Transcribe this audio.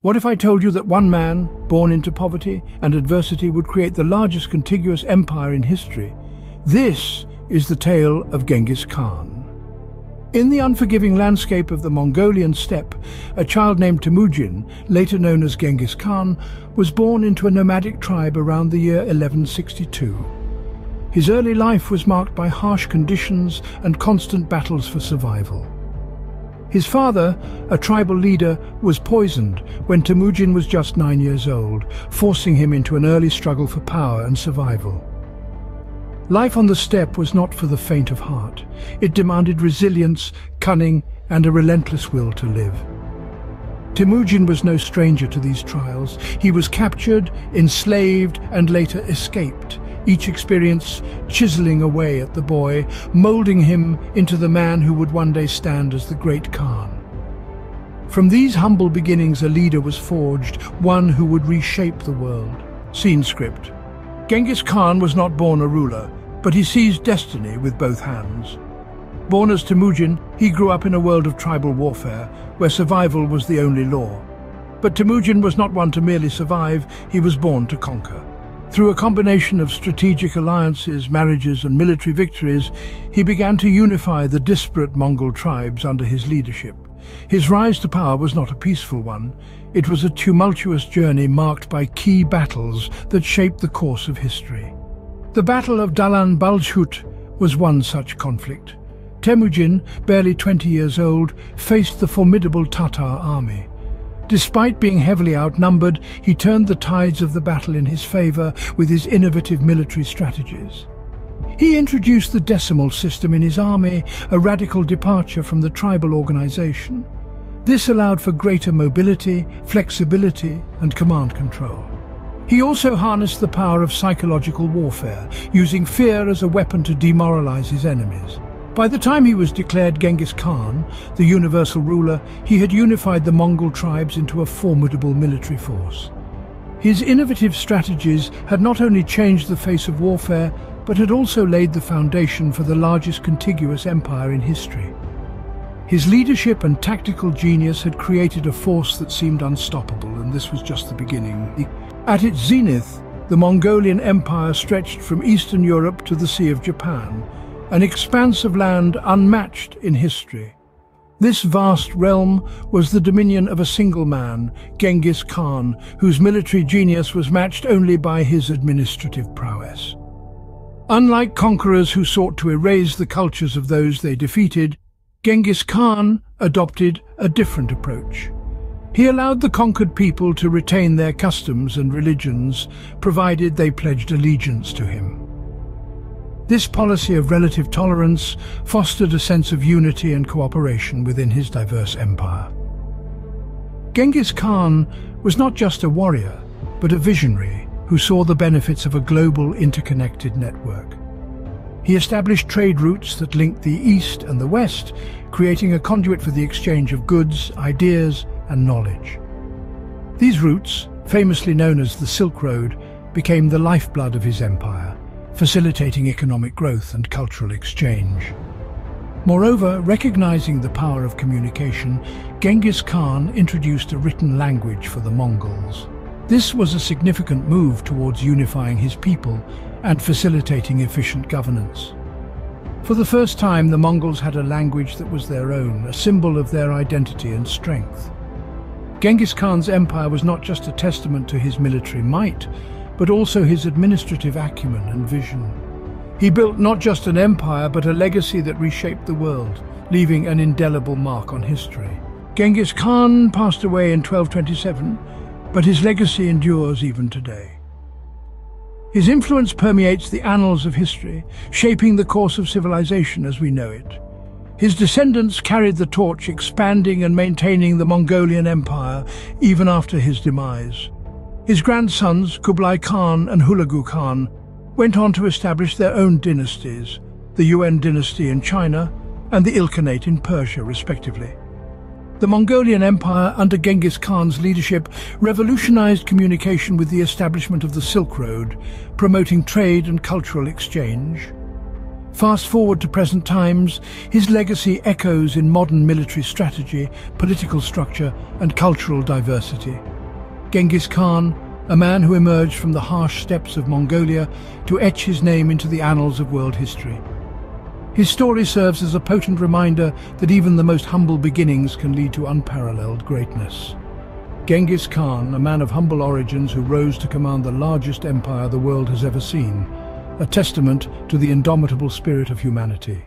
What if I told you that one man, born into poverty and adversity, would create the largest contiguous empire in history? This is the tale of Genghis Khan. In the unforgiving landscape of the Mongolian steppe, a child named Temujin, later known as Genghis Khan, was born into a nomadic tribe around the year 1162. His early life was marked by harsh conditions and constant battles for survival. His father, a tribal leader, was poisoned when Temujin was just nine years old, forcing him into an early struggle for power and survival. Life on the steppe was not for the faint of heart. It demanded resilience, cunning, and a relentless will to live. Temujin was no stranger to these trials. He was captured, enslaved, and later escaped, each experience chiseling away at the boy, moulding him into the man who would one day stand as the great Khan. From these humble beginnings a leader was forged, one who would reshape the world. Scene script. Genghis Khan was not born a ruler, but he seized destiny with both hands. Born as Temujin, he grew up in a world of tribal warfare, where survival was the only law. But Temujin was not one to merely survive, he was born to conquer. Through a combination of strategic alliances, marriages and military victories, he began to unify the disparate Mongol tribes under his leadership. His rise to power was not a peaceful one. It was a tumultuous journey marked by key battles that shaped the course of history. The Battle of Dalan Balchut was one such conflict. Temujin, barely 20 years old, faced the formidable Tatar army. Despite being heavily outnumbered, he turned the tides of the battle in his favor with his innovative military strategies. He introduced the decimal system in his army, a radical departure from the tribal organization. This allowed for greater mobility, flexibility and command control. He also harnessed the power of psychological warfare, using fear as a weapon to demoralize his enemies. By the time he was declared Genghis Khan, the universal ruler, he had unified the Mongol tribes into a formidable military force. His innovative strategies had not only changed the face of warfare, but had also laid the foundation for the largest contiguous empire in history. His leadership and tactical genius had created a force that seemed unstoppable, and this was just the beginning. At its zenith, the Mongolian Empire stretched from Eastern Europe to the Sea of Japan, an expanse of land unmatched in history. This vast realm was the dominion of a single man, Genghis Khan, whose military genius was matched only by his administrative prowess. Unlike conquerors who sought to erase the cultures of those they defeated, Genghis Khan adopted a different approach. He allowed the conquered people to retain their customs and religions, provided they pledged allegiance to him. This policy of relative tolerance fostered a sense of unity and cooperation within his diverse empire. Genghis Khan was not just a warrior, but a visionary who saw the benefits of a global interconnected network. He established trade routes that linked the East and the West, creating a conduit for the exchange of goods, ideas and knowledge. These routes, famously known as the Silk Road, became the lifeblood of his empire, facilitating economic growth and cultural exchange. Moreover, recognizing the power of communication, Genghis Khan introduced a written language for the Mongols. This was a significant move towards unifying his people and facilitating efficient governance. For the first time, the Mongols had a language that was their own, a symbol of their identity and strength. Genghis Khan's empire was not just a testament to his military might, but also his administrative acumen and vision. He built not just an empire, but a legacy that reshaped the world, leaving an indelible mark on history. Genghis Khan passed away in 1227, but his legacy endures even today. His influence permeates the annals of history, shaping the course of civilization as we know it. His descendants carried the torch, expanding and maintaining the Mongolian Empire even after his demise. His grandsons, Kublai Khan and Hulagu Khan, went on to establish their own dynasties, the Yuan dynasty in China and the Ilkhanate in Persia, respectively. The Mongolian Empire, under Genghis Khan's leadership, revolutionized communication with the establishment of the Silk Road, promoting trade and cultural exchange. Fast forward to present times, his legacy echoes in modern military strategy, political structure and cultural diversity. Genghis Khan, a man who emerged from the harsh steppes of Mongolia to etch his name into the annals of world history. His story serves as a potent reminder that even the most humble beginnings can lead to unparalleled greatness. Genghis Khan, a man of humble origins who rose to command the largest empire the world has ever seen, a testament to the indomitable spirit of humanity.